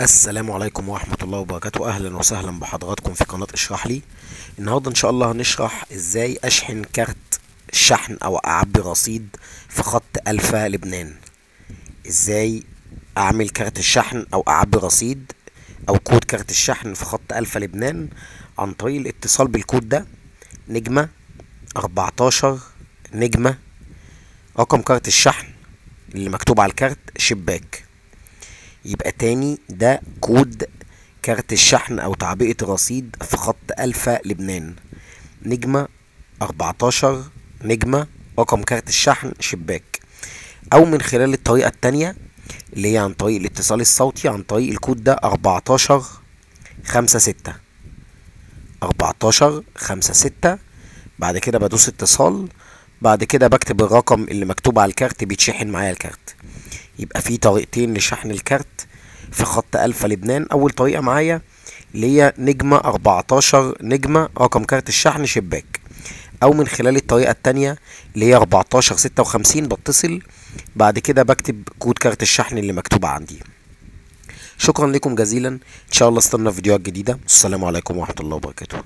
السلام عليكم ورحمة الله وبركاته. أهلا وسهلا بحضراتكم في قناة اشرح لي. النهاردة إن شاء الله هنشرح إزاي أشحن كارت شحن أو أعبي رصيد في خط ألفا لبنان. إزاي أعمل كارت الشحن أو أعبي رصيد أو كود كارت الشحن في خط ألفا لبنان عن طريق الاتصال بالكود ده. نجمة أربعتاشر نجمة رقم كارت الشحن اللي مكتوب على الكارت شباك. يبقى تاني ده كود كارت الشحن أو تعبئة الرصيد في خط ألفا لبنان. نجمة أربعتاشر نجمة رقم كارت الشحن شباك. أو من خلال الطريقة التانية اللي هي عن طريق الاتصال الصوتي عن طريق الكود ده أربعتاشر خمسة ستة. أربعتاشر خمسة ستة. بعد كده بدوس اتصال. بعد كده بكتب الرقم اللي مكتوب على الكارت بيتشحن معايا الكارت. يبقى في طريقتين لشحن الكارت. في خط ألفا لبنان. أول طريقة معايا اللي هي نجمة أربعتاشر نجمة رقم كارت الشحن؟ شباك. أو من خلال الطريقة التانية اللي هي أربعتاشر ستة وخمسين بتصل. بعد كده بكتب كود كارت الشحن اللي مكتوب عندي. شكرا لكم جزيلا. إن شاء الله استنى فيديوهات جديدة. السلام عليكم ورحمة الله وبركاته.